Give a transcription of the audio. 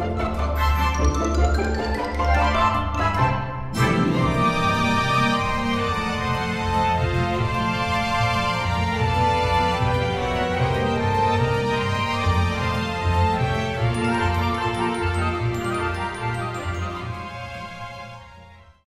Música